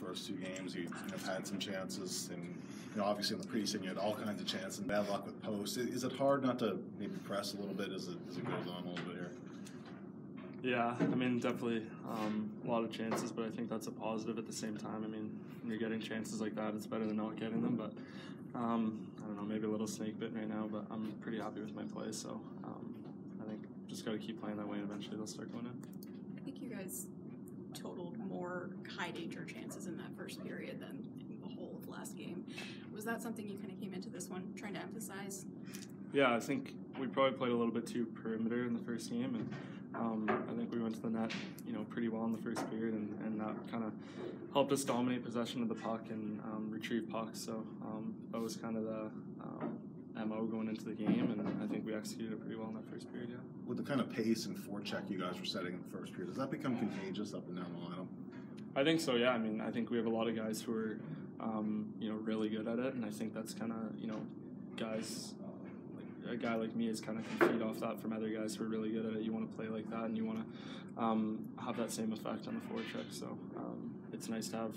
first two games. You, you have had some chances, and you know, obviously in the preseason you had all kinds of chances and bad luck with posts. Is it hard not to maybe press a little bit as it, as it goes on a little bit here? Yeah, I mean, definitely um, a lot of chances, but I think that's a positive at the same time. I mean, when you're getting chances like that, it's better than not getting them. But um, I don't know, maybe a little snake bit right now, but I'm pretty happy with my play. So um, I think just got to keep playing that way, and eventually they'll start going in. I think you guys totaled more high danger chances in that first period than in the whole of last game. Was that something you kind of came into this one trying to emphasize? Yeah, I think we probably played a little bit too perimeter in the first game, and um, I think we went to the net, you know, pretty well in the first period, and, and that kind of helped us dominate possession of the puck and um, retrieve pucks. So um, that was kind of the um, mo going into the game, and I think we executed it pretty well in that first period. Yeah. With the kind of pace and forecheck you guys were setting in the first period, does that become contagious up and down the line? I think so. Yeah. I mean, I think we have a lot of guys who are, um, you know, really good at it, and I think that's kind of, you know, guys a guy like me is kind of can feed off that from other guys who are really good at it. You want to play like that, and you want to um, have that same effect on the forecheck. So um, it's nice to have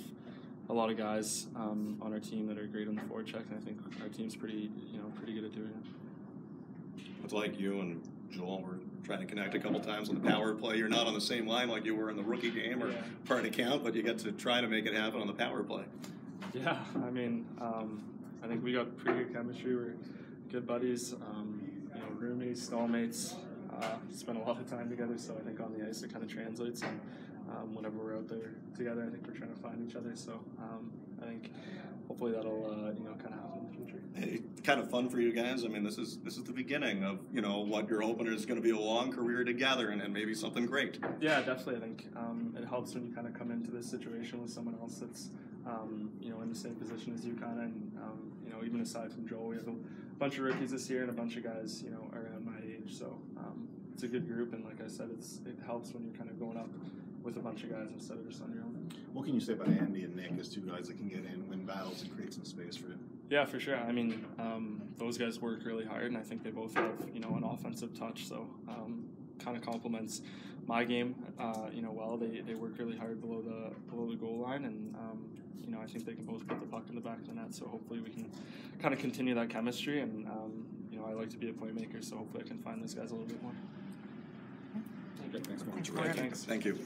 a lot of guys um, on our team that are great on the forecheck, and I think our team's pretty, you know, pretty good at doing it. It's like you and Joel were trying to connect a couple times on the power play. You're not on the same line like you were in the rookie game or Yeah. part account, but you get to try to make it happen on the power play. Yeah, I mean, um, I think we got pretty good chemistry. We're good buddies, um, you know, roomies, stallmates. Uh, spent a lot of time together, so I think on the ice it kind of translates. And um, whenever we're out there together, I think we're trying to find each other. So um, I think hopefully that'll uh, you know kind of happen in the future. Hey, kind of fun for you guys. I mean, this is this is the beginning of you know what you're hoping is going to be a long career together and, and maybe something great. Yeah, definitely. I think um, it helps when you kind of come into this situation with someone else that's um, you know in the same position as you, kind of. And um, you know, even aside from Joel, we have a bunch of rookies this year and a bunch of guys you know around my age. So um, it's a good group, and like I said, it's it helps when you're kind of going up with a bunch of guys instead of just on your own. What can you say about Andy and Nick as two guys that can get in, win battles, and create some space for you? Yeah, for sure. I mean, um, those guys work really hard, and I think they both have you know an offensive touch, so um, kind of complements my game. Uh, you know, well, they, they work really hard below the below the goal line, and um, you know I think they can both put the puck in the back of the net. So hopefully we can kind of continue that chemistry, and um, you know I like to be a playmaker, so hopefully I can find those guys a little bit more. Okay, thanks, Mark. Thanks, Thanks. Thank you.